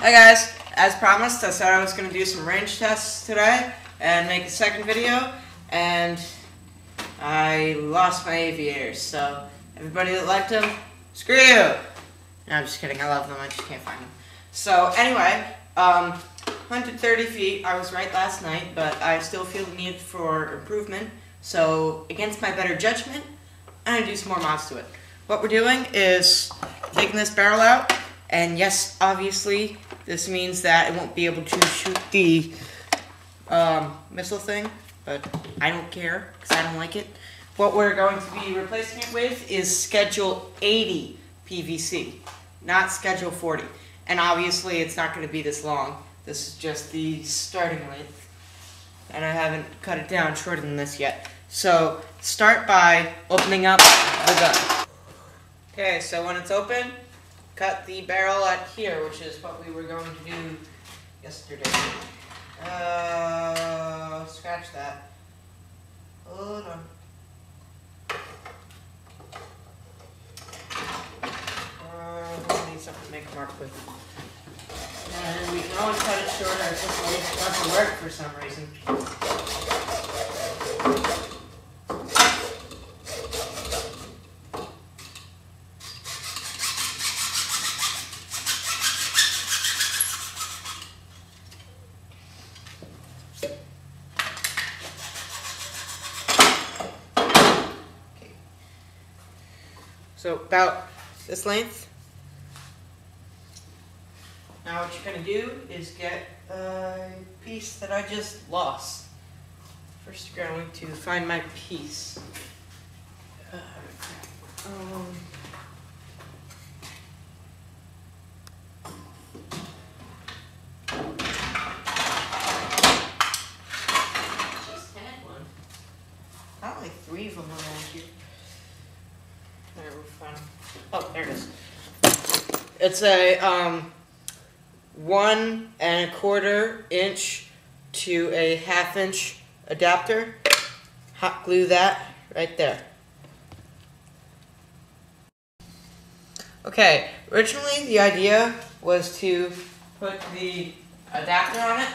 Hey guys, as promised, I said I was going to do some range tests today and make a second video, and I lost my aviators, so everybody that liked them, screw you! No, I'm just kidding, I love them, I just can't find them. So anyway, um, 130 feet, I was right last night, but I still feel the need for improvement, so against my better judgment, I'm going to do some more mods to it. What we're doing is taking this barrel out, and yes, obviously, this means that it won't be able to shoot the um, missile thing, but I don't care, because I don't like it. What we're going to be replacing it with is Schedule 80 PVC, not Schedule 40. And obviously, it's not going to be this long. This is just the starting length. And I haven't cut it down shorter than this yet. So, start by opening up the gun. Okay, so when it's open, cut the barrel at here, which is what we were going to do yesterday. Uh, scratch that. Hold on. Uh, I need something to make a mark with. And we can always cut it shorter if this way doesn't work for some reason. So about this length. Now what you're gonna do is get a piece that I just lost. First you're going to find my piece. Uh, um, just had one. Not like three of them around here. Oh, there it is. It's a um, one and a quarter inch to a half inch adapter. Hot glue that right there. Okay, originally the idea was to put the adapter on it.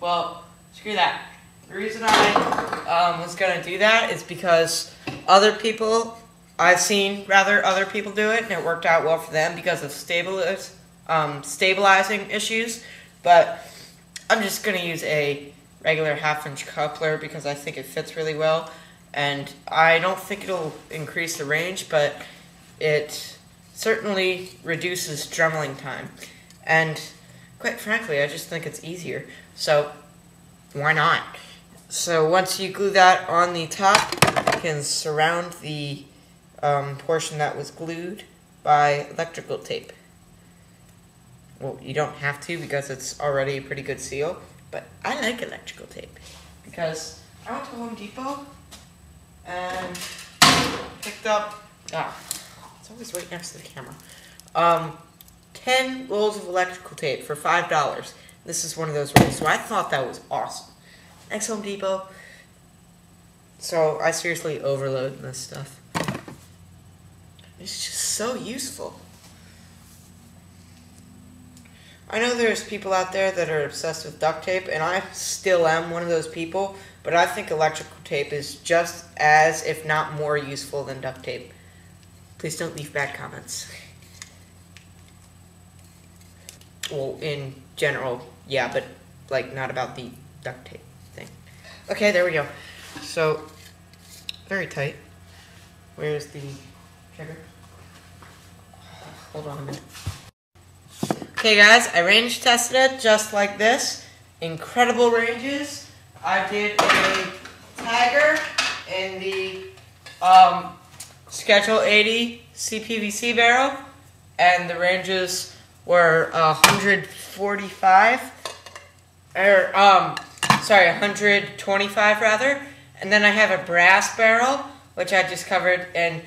Well, screw that. The reason I um, was gonna do that is because other people I've seen rather other people do it, and it worked out well for them because of um, stabilizing issues. But I'm just going to use a regular half-inch coupler because I think it fits really well, and I don't think it'll increase the range, but it certainly reduces dremeling time. And quite frankly, I just think it's easier. So why not? So once you glue that on the top, you can surround the um, portion that was glued by electrical tape. Well, you don't have to because it's already a pretty good seal, but I like electrical tape because I went to Home Depot and picked up, ah, it's always right next to the camera, um, 10 rolls of electrical tape for $5. This is one of those rolls, so I thought that was awesome. Next Home Depot. So I seriously overload this stuff. It's just so useful. I know there's people out there that are obsessed with duct tape, and I still am one of those people, but I think electrical tape is just as, if not more, useful than duct tape. Please don't leave bad comments. Well, in general, yeah, but, like, not about the duct tape thing. Okay, there we go. So, very tight. Where's the trigger? Hold on a minute. Okay guys, I range tested it just like this. Incredible ranges. I did a tagger in the um, Schedule 80 CPVC barrel and the ranges were uh, 145 or um sorry 125 rather and then I have a brass barrel which I just covered in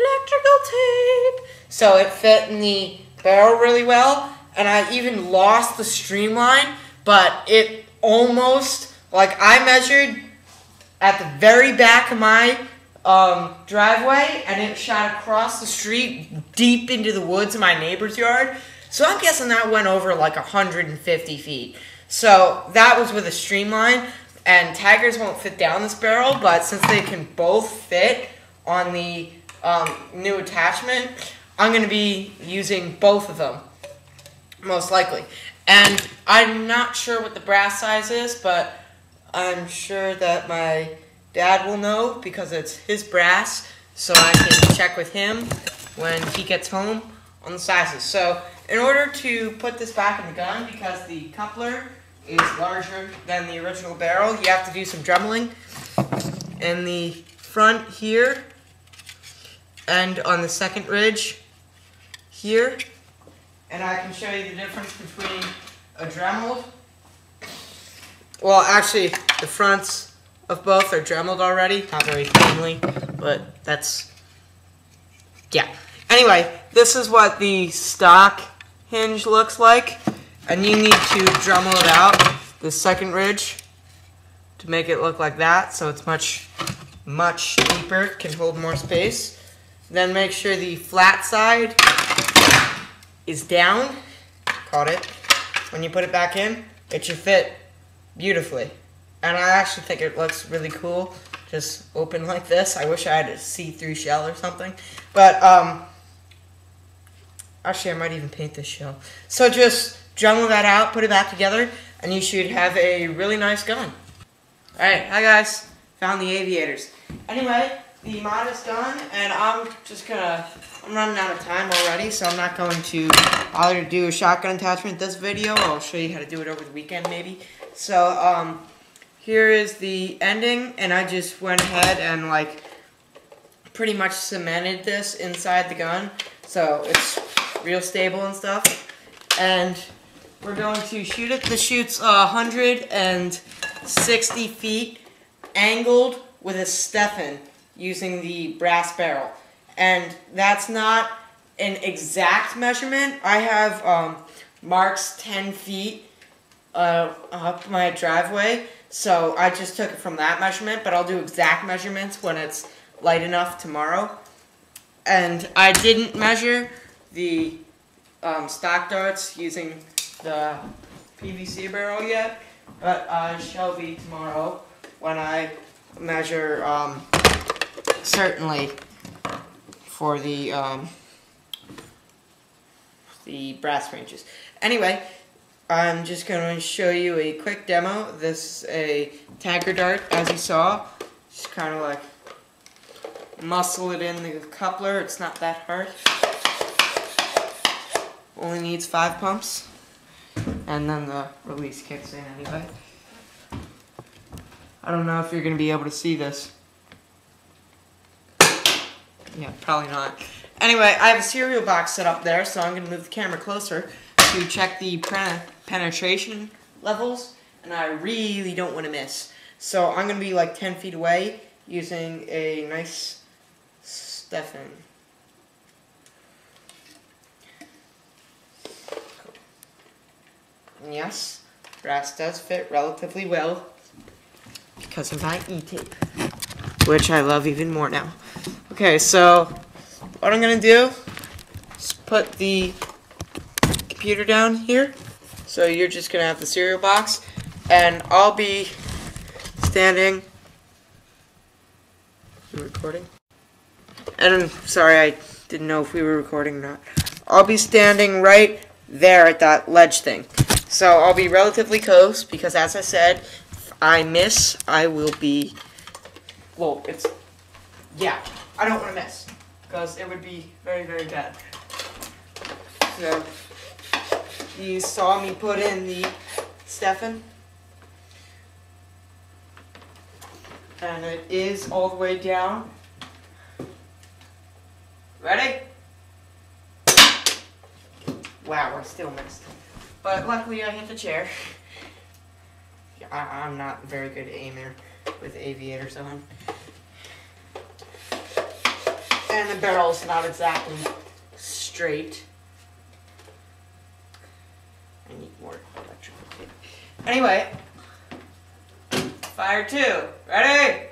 electrical tape so it fit in the barrel really well and I even lost the streamline, but it almost, like I measured at the very back of my um, driveway and it shot across the street deep into the woods in my neighbor's yard. So I'm guessing that went over like 150 feet. So that was with a streamline, and taggers won't fit down this barrel, but since they can both fit on the um, new attachment, I'm going to be using both of them, most likely. And I'm not sure what the brass size is, but I'm sure that my dad will know because it's his brass, so I can check with him when he gets home on the sizes. So in order to put this back in the gun, because the coupler is larger than the original barrel, you have to do some dremeling. In the front here, and on the second ridge here, and I can show you the difference between a Dremel. Well, actually, the fronts of both are Dremeled already. Not very cleanly, but that's, yeah. Anyway, this is what the stock hinge looks like. And you need to Dremel it out, the second ridge, to make it look like that. So it's much, much deeper, can hold more space. Then make sure the flat side is down. Caught it. When you put it back in, it should fit beautifully. And I actually think it looks really cool, just open like this. I wish I had a see-through shell or something. But, um, actually I might even paint this shell. So just jumble that out, put it back together, and you should have a really nice gun. Alright, hi guys. Found the aviators. Anyway, the mod is done, and I'm just gonna, I'm running out of time already, so I'm not going to bother to do a shotgun attachment this video. I'll show you how to do it over the weekend, maybe. So, um, here is the ending, and I just went ahead and, like, pretty much cemented this inside the gun, so it's real stable and stuff. And we're going to shoot it. The shoot's uh, 160 feet, angled with a Stefan using the brass barrel. And that's not an exact measurement. I have um, marks 10 feet uh, up my driveway, so I just took it from that measurement, but I'll do exact measurements when it's light enough tomorrow. And I didn't measure the um, stock darts using the PVC barrel yet, but I shall be tomorrow when I measure um, certainly for the um, the brass ranges. Anyway, I'm just going to show you a quick demo. This is a tagger dart, as you saw. Just kind of like muscle it in the coupler. It's not that hard. Only needs five pumps. And then the release kicks in anyway. I don't know if you're going to be able to see this. Yeah, probably not. Anyway, I have a cereal box set up there, so I'm going to move the camera closer to check the penetration levels, and I really don't want to miss. So I'm going to be like 10 feet away using a nice Stefan. Yes, brass does fit relatively well because of my E-tape, which I love even more now. Okay, so what I'm to do is put the computer down here. So you're just to have the cereal box, and I'll be standing... Recording? And I'm sorry, I didn't know if we were recording or not. I'll be standing right there at that ledge thing. So I'll be relatively close because as I said, if I miss, I will be, well, it's, yeah, I don't want to miss because it would be very, very bad. So you saw me put in the Stefan. And it is all the way down. Ready? Wow, I still missed. But luckily I hit the chair. I, am not very good aimer with aviators on. And the barrel's not exactly straight. I need more electrical tape. Anyway, fire two. Ready?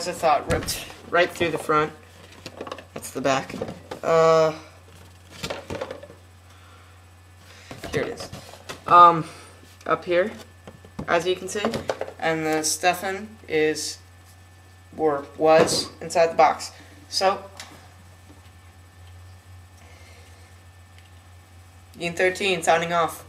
As I thought, ripped right through the front. That's the back. Uh, here it is. Um, up here, as you can see, and the Stefan is or was inside the box. So, Ian 13 signing off.